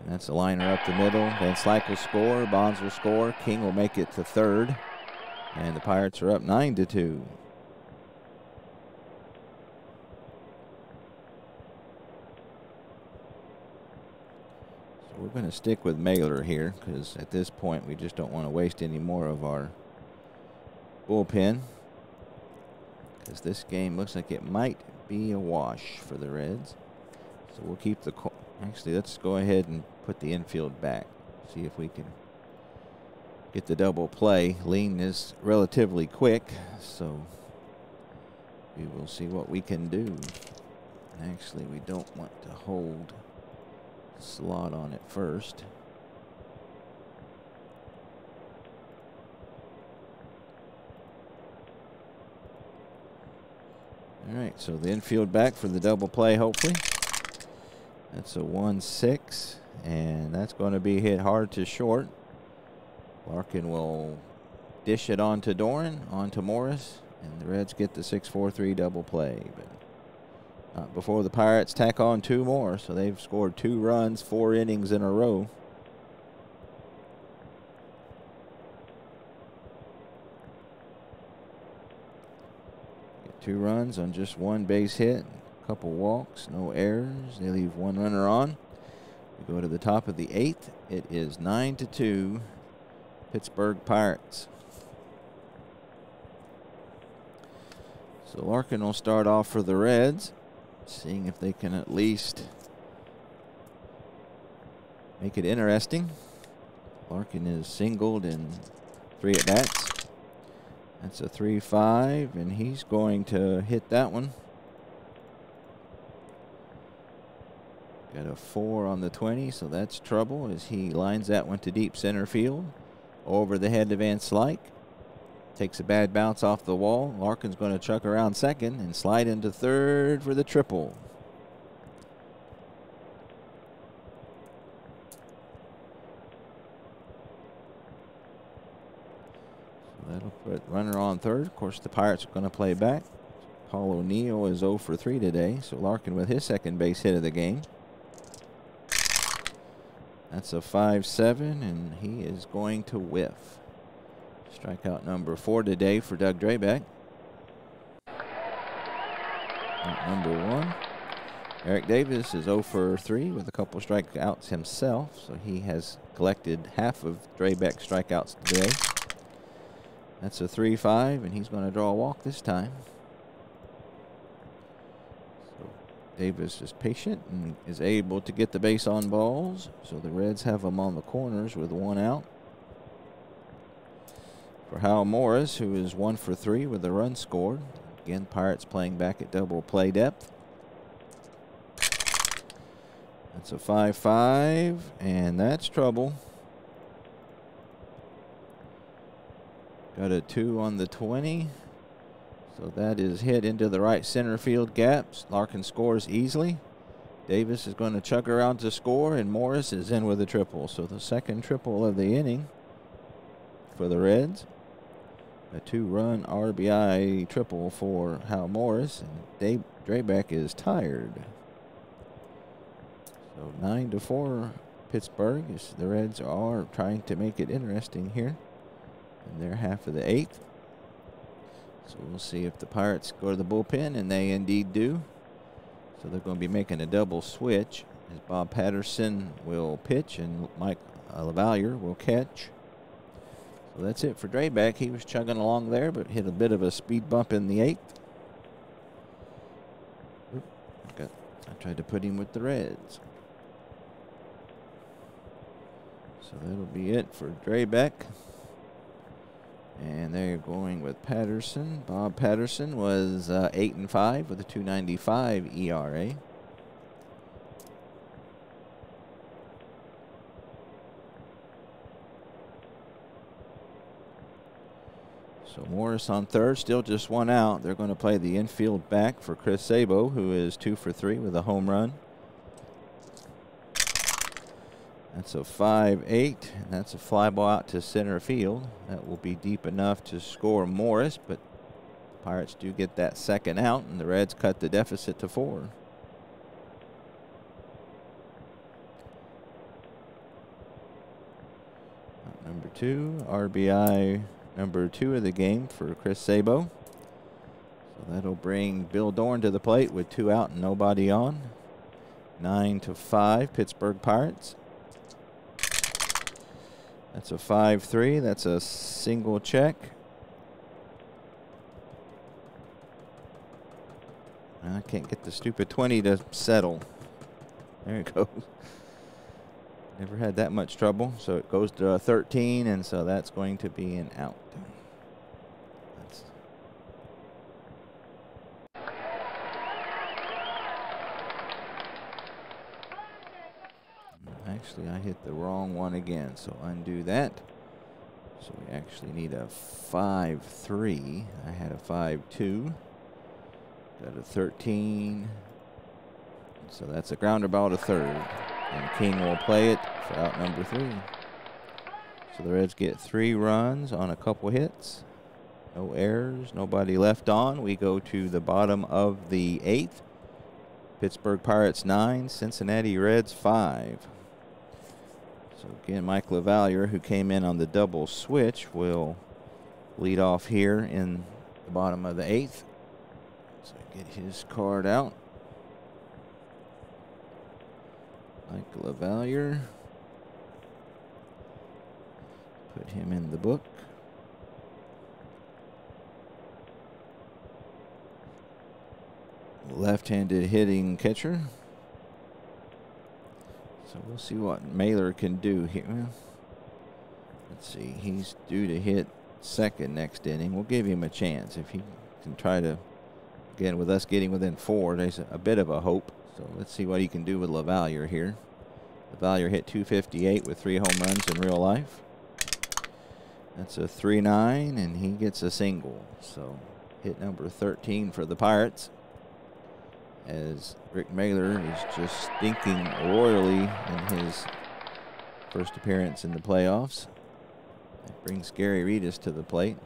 And that's a liner up the middle. Van Slyke will score. Bonds will score. King will make it to third. And the Pirates are up 9 to 2. So we're going to stick with Mahler here because at this point we just don't want to waste any more of our bullpen because this game looks like it might be a wash for the Reds. So we'll keep the actually let's go ahead and put the infield back. See if we can get the double play. Lind is relatively quick, so we will see what we can do. Actually, we don't want to hold Slaught on it first. All right, so the infield back for the double play, hopefully. That's a 1-6, and that's going to be hit hard to short. Larkin will dish it on to Doran, on to Morris, and the Reds get the 6-4-3 double play. But not before the Pirates tack on two more, so they've scored two runs, four innings in a row. two runs on just one base hit, couple walks, no errors. They leave one runner on. We go to the top of the eighth. It is nine to two, Pittsburgh Pirates. So Larkin will start off for the Reds, seeing if they can at least make it interesting. Larkin is singled in three at bats. That's a 3 5, and he's going to hit that one. Got a 4 on the 20, so that's trouble as he lines that one to deep center field. Over the head of Van Slyke. Takes a bad bounce off the wall. Larkin's going to chuck around second and slide into third for the triple. So That'll put runner on third. Of course, the Pirates are going to play back. Paul O'Neill is 0 for 3 today, so Larkin with his second base hit of the game. That's a 5-7, and he is going to whiff. Strikeout number four today for Doug Drabek. Number one. Eric Davis is 0 for 3 with a couple strikeouts himself, so he has collected half of Drabek's strikeouts today. That's a 3 5, and he's going to draw a walk this time. So Davis is patient and is able to get the base on balls. So the Reds have him on the corners with one out. For Hal Morris, who is one for three with a run scored. Again, Pirates playing back at double play depth. That's a 5 5, and that's trouble. Got a two on the 20. So that is hit into the right center field gaps. Larkin scores easily. Davis is going to chuck around to score, and Morris is in with a triple. So the second triple of the inning for the Reds. A two-run RBI triple for Hal Morris, and Dave is tired. So nine to four, Pittsburgh. The Reds are trying to make it interesting here in their half of the eighth. So we'll see if the Pirates go to the bullpen, and they indeed do. So they're going to be making a double switch as Bob Patterson will pitch and Mike LaValliere will catch. So that's it for Drabek. He was chugging along there, but hit a bit of a speed bump in the eighth. I, tried to put him with the Reds. So that'll be it for Drabek. And they're going with Patterson. Bob Patterson was uh, 8 and 5 with a 295 ERA. So Morris on third, still just one out. They're going to play the infield back for Chris Sabo, who is two for three with a home run. That's a 5 8, and that's a fly ball out to center field. That will be deep enough to score Morris, but the Pirates do get that second out, and the Reds cut the deficit to four. Number two, RBI number two of the game for Chris Sabo. So that'll bring Bill Doran to the plate with two out and nobody on. Nine to five, Pittsburgh Pirates. That's a 5-3. That's a single check. I can't get the stupid 20 to settle. There it <laughs> goes. Never had that much trouble. So it goes to 13, and so that's going to be an out. Actually, I hit the wrong one again, so undo that. So we actually need a 5-3. I had a 5-2. Got a 13. So that's a grounder ball to third. And King will play it for out number three. So the Reds get three runs on a couple hits. No errors, nobody left on. We go to the bottom of the eighth. Pittsburgh Pirates nine, Cincinnati Reds five. So again, Mike LaValliere, who came in on the double switch, will lead off here in the bottom of the eighth. So get his card out. Mike LaValliere. Put him in the book. Left-handed hitting catcher. So we'll see what Mahler can do here. Let's see. He's due to hit second next inning. We'll give him a chance if he can try to. Again, with us getting within four, there's a, bit of a hope. So let's see what he can do with LaValliere here. LaValliere hit 258 with three home runs in real life. That's a 3-9, and he gets a single. So hit number 13 for the Pirates as Rick Mahler is just stinking royally in his first appearance in the playoffs. That brings Gary Redus to the plate.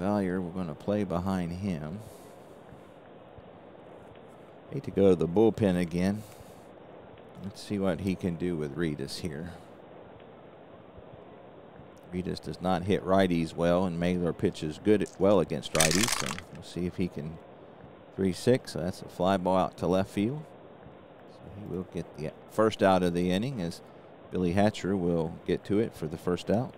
Valier, we're going to play behind him. Hate to go to the bullpen again. Let's see what he can do with Redus here. Redus does not hit righties well, and Mahler pitches good well against righties. So we'll see if he can 3 6. So that's a fly ball out to left field. So he will get the first out of the inning as Billy Hatcher will get to it for the first out.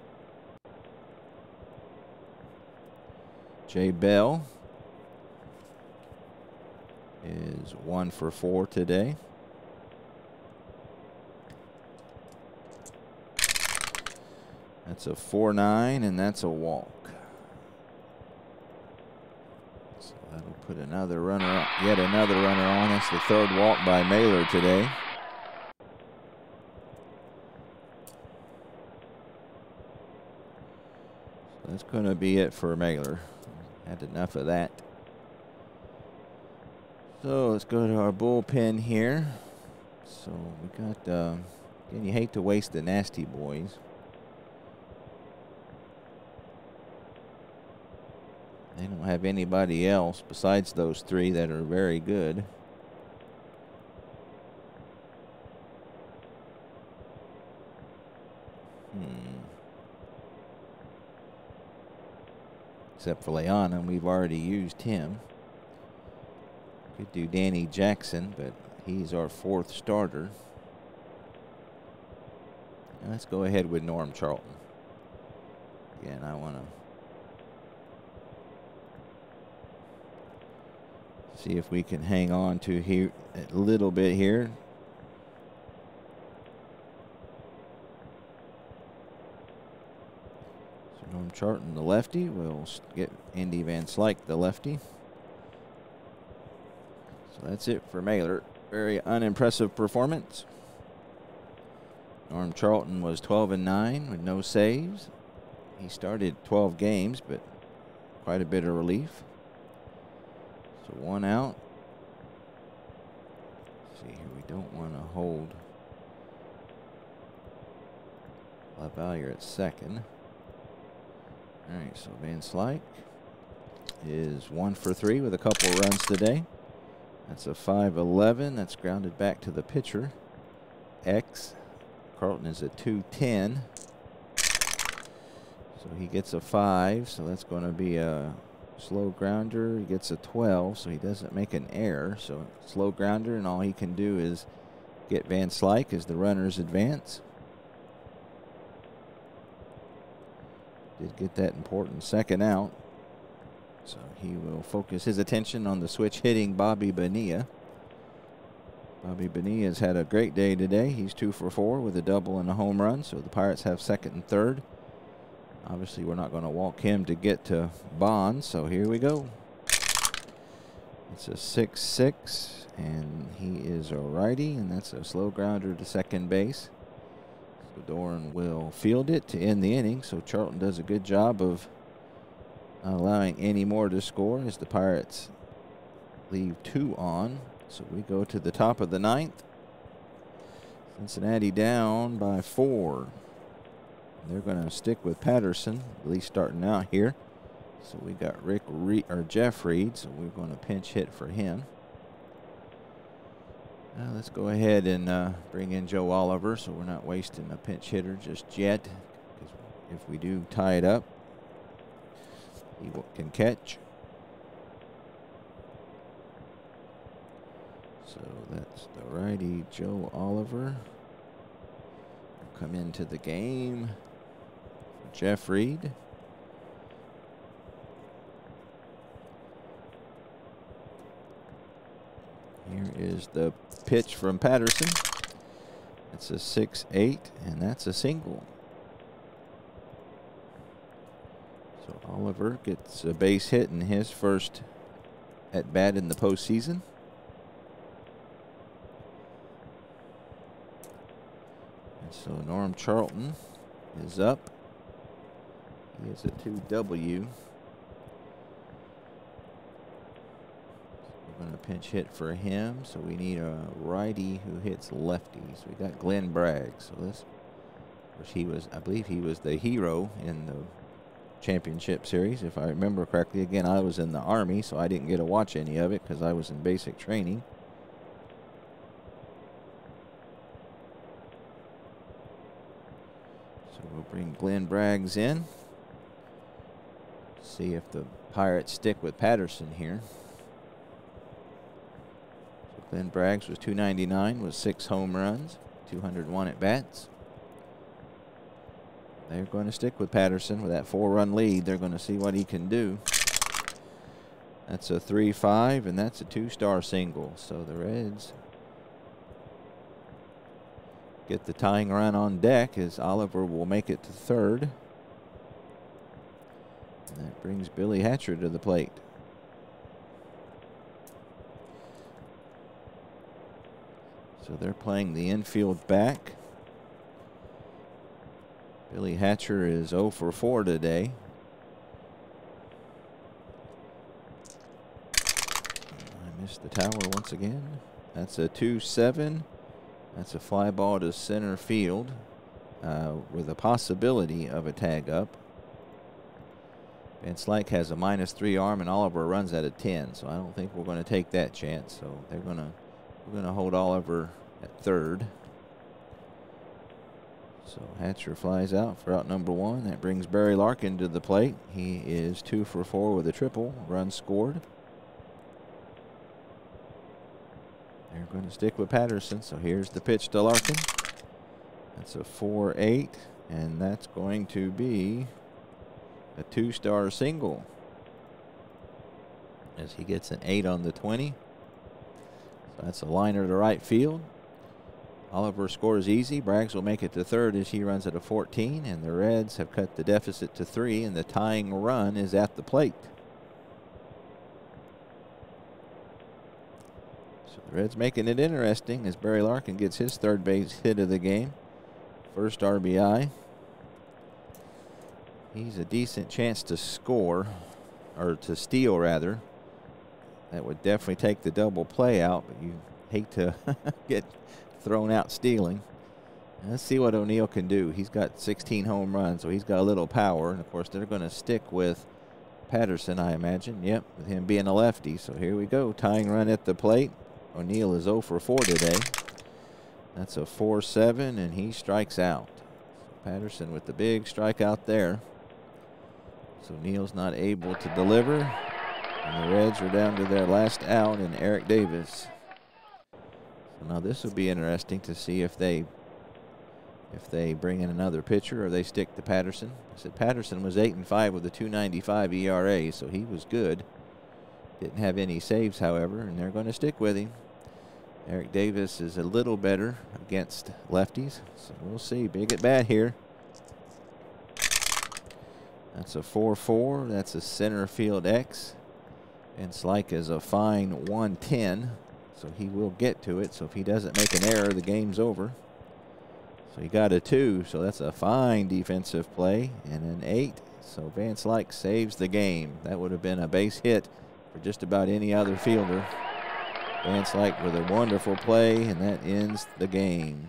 Jay Bell is one for four today. That's a 4 9, and that's a walk. That'll put another runner, yet another runner on. That's the third walk by Mahler today. So that's going to be it for Mahler. Had enough of that. So let's go to our bullpen here. So we got, uh, again, you hate to waste the nasty boys. They don't have anybody else besides those three that are very good. Hmm. Except for Leon, and we've already used him. Could do Danny Jackson, but he's our fourth starter. Let's go ahead with Norm Charlton. Again, I want to see if we can hang on to here a little bit here. So Norm Charlton, the lefty, We'll get Andy Van Slyke, the lefty. So that's it for Mahler. Very unimpressive performance. Norm Charlton was 12 and 9 with no saves. He started 12 games, but quite a bit of relief. So one out. Let's see here, we don't want to hold LaValliere at second. All right, so Van Slyke is one for three with a couple runs today. That's a 5-11. That's grounded back to the pitcher. X. Charlton is a 210. So he gets a 5. So that's going to be a slow grounder. He gets a 12. So he doesn't make an error. So slow grounder, and all he can do is get Van Slyke as the runners advance. Did get that important second out. So he will focus his attention on the switch hitting Bobby Bonilla. Bobby Bonilla has had a great day today. He's two for four with a double and a home run. So the Pirates have second and third. Obviously, we're not going to walk him to get to Bonds. So here we go. It's a 6 6, and he is a righty, and that's a slow grounder to second base. So Doran will field it to end the inning. So Charlton does a good job of allowing any more to score as the Pirates leave two on. So we go to the top of the ninth. Cincinnati down by four. They're going to stick with Patterson, at least starting out here. So we got Rick Reed, or Jeff Reed, so we're going to pinch hit for him. Now let's go ahead and uh, bring in Joe Oliver so we're not wasting a pinch hitter just yet. Because if we do tie it up, he can catch. So that's the righty Joe Oliver. Come into the game. Jeff Reed. Here is the pitch from Patterson. It's a 6-8, and that's a single. So Oliver gets a base hit in his first at bat in the postseason. And so Norm Charlton is up. Is a 2W. We're going to pinch hit for him. So we need a righty who hits lefties. We got Glenn Bragg. So this, course, he was, I believe he was the hero in the championship series, if I remember correctly. Again, I was in the Army, so I didn't get to watch any of it because I was in basic training. So we'll bring Glenn Braggs in. See if the Pirates stick with Patterson here. Glenn Braggs was 299 with six home runs, 201 at bats. They're going to stick with Patterson with that four-run lead. They're going to see what he can do. That's a 3-5, and that's a two-star single. So the Reds get the tying run on deck as Oliver will make it to third. Brings Billy Hatcher to the plate. So they're playing the infield back. Billy Hatcher is 0 for 4 today. I missed the tower once again. That's a 2-7. That's a fly ball to center field uh, with a possibility of a tag up. Van Slyke has a minus three arm and Oliver runs at a 10, so I don't think we're going to take that chance. So they're going to we're going to hold Oliver at third. So Hatcher flies out for out number one. That brings Barry Larkin to the plate. He is two for four with a triple. Run scored. They're going to stick with Patterson. So here's the pitch to Larkin. That's a 4-8. And that's going to be a two star single as he gets an 8 on the 20. So that's a liner to right field. Oliver scores easy. Braggs will make it to third as he runs at a 14, and the Reds have cut the deficit to three, and the tying run is at the plate. So the Reds making it interesting as Barry Larkin gets his third base hit of the game. First RBI. He's a decent chance to score, or to steal rather. That would definitely take the double play out, but you hate to <laughs> get thrown out stealing. Let's see what O'Neill can do. He's got 16 home runs, so he's got a little power. And of course, they're going to stick with Patterson, I imagine. Yep, with him being a lefty. So here we go. Tying run at the plate. O'Neill is 0 for 4 today. That's a 4 7, and he strikes out. Patterson with the big strikeout there. So Neal's not able to deliver. And the Reds are down to their last out and Eric Davis. So now this will be interesting to see if they if they bring in another pitcher or they stick to Patterson. I said Patterson was 8 and 5 with a 295 ERA, so he was good. Didn't have any saves, however, and they're going to stick with him. Eric Davis is a little better against lefties, so we'll see. Big at bat here. That's a 4 4. That's a center field X. Van Slyke is a fine 110, so he will get to it. So if he doesn't make an error, the game's over. So he got a two, so that's a fine defensive play. And an eight, so Van Slyke saves the game. That would have been a base hit for just about any other fielder. Van Slyke with a wonderful play, and that ends the game.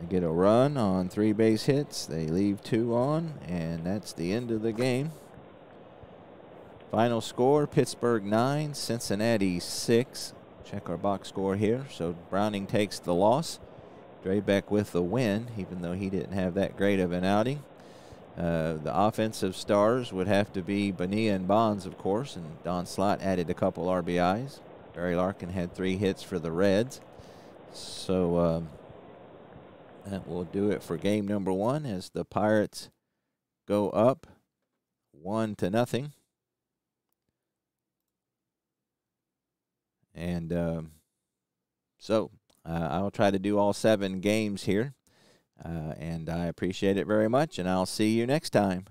They get a run on three base hits. They leave two on, and that's the end of the game. Final score Pittsburgh 9, Cincinnati 6. Check our box score here. So Browning takes the loss. Drabek with the win, even though he didn't have that great of an outing. Uh, the offensive stars would have to be Bonilla and Bonds, of course, and Don Slaught added a couple RBIs. Barry Larkin had three hits for the Reds. So um, that will do it for game number one as the Pirates go up one to nothing. And um, so uh, I'll try to do all seven games here. Uh, and I appreciate it very much, and I'll see you next time.